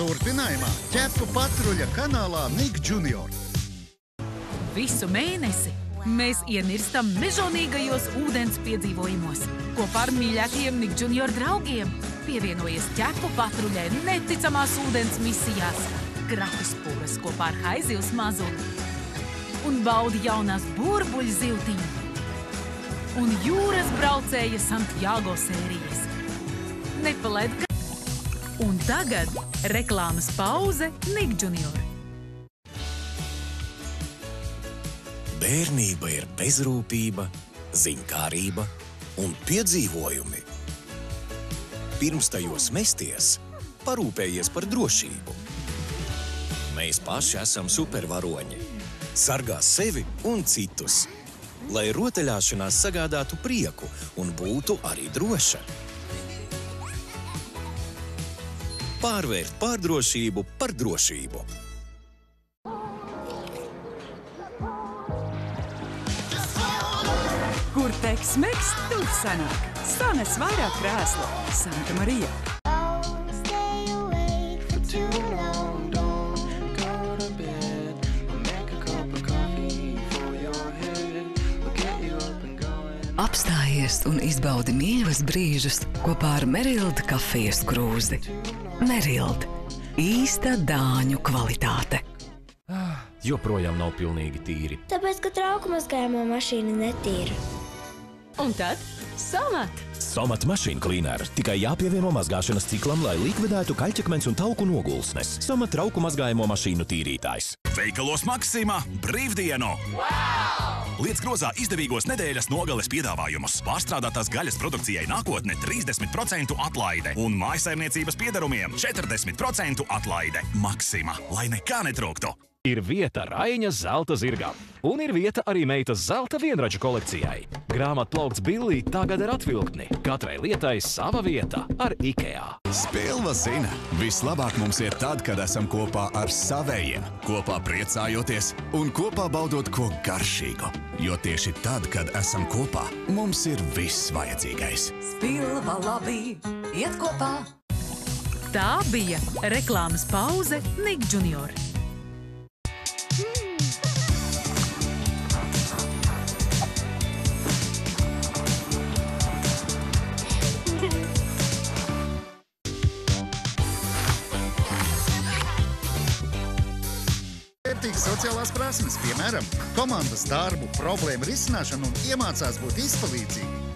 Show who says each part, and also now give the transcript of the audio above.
Speaker 1: Turpinājumā ķepu patruļa kanālā Nik Junior.
Speaker 2: Visu mēnesi mēs ienirstam mežonīgajos ūdens piedzīvojumos. Kopā ar mīļākajiem Nik Junior draugiem pievienojies ķepu patruļai neticamās ūdens misijās, gratis pūras kopā ar haizivs mazuli un baudi jaunās burbuļu zivtiņu un jūras braucēja Santiago sērijas. Nepalaid. Un tagad reklāmas pauze Nik Junior.
Speaker 3: Bērnība ir bezrūpība, ziņkārība un piedzīvojumi. Pirms tajos mesties, parūpējies par drošību. Mēs paši esam supervaroņi. Sargā sevi un citus, lai rotaļāšanās sagādātu prieku un būtu arī droša. Pārvērt pārdrošību par drošību.
Speaker 4: Kur teiks-meiks, tur sanāk. Sanes vairāk krēslu. Santa Marija.
Speaker 5: Apstājies un izbaudi mīļos brīžus kopā ar Merilda kafijas krūzi. Merilda - īsta dāņu kvalitāte.
Speaker 6: joprojām nav pilnīgi tīri.
Speaker 7: Tāpēc, ka trauku mazgājumā mašīna netīra.
Speaker 2: Un tad samat!
Speaker 6: Somata mašīna klīnēra tikai jāpievieno mazgāšanas ciklam, lai likvidētu kaļķakmens un tauku nogulsnes. Somata trauku mazgājumu mašīnu tīrītājs.
Speaker 8: Veikalos Maksimā brīvdienu! Wow! Lietas grozā izdevīgos nedēļas nogales piedāvājumus. Pārstrādātās gaļas produkcijai nākotne 30% atlaide un mājasaimniecības piedarumiem 40% atlaide. Maksima, lai nekā netrūktu!
Speaker 6: Ir vieta Raina zelta zirgam, un ir vieta arī meitas zelta vienradžu kolekcijai. Grāmatā plaukts Billī tagad ir atvilktni. Katrai lietai sava vieta ar IKEA.
Speaker 9: Spēlva zina, vislabāk mums ir tad, kad esam kopā ar savējiem, kopā priecājoties un kopā baudot ko garšīgu. Jo tieši tad, kad esam kopā, mums ir viss vajadzīgais.
Speaker 5: Spilva labi, iet kopā!
Speaker 2: Tā bija reklāmas pauze Nik Junior.
Speaker 1: Vērtīgas sociālās prasmes, piemēram, komandas darbu, problēmu risināšanu un iemācās būt izpalīdzīgi.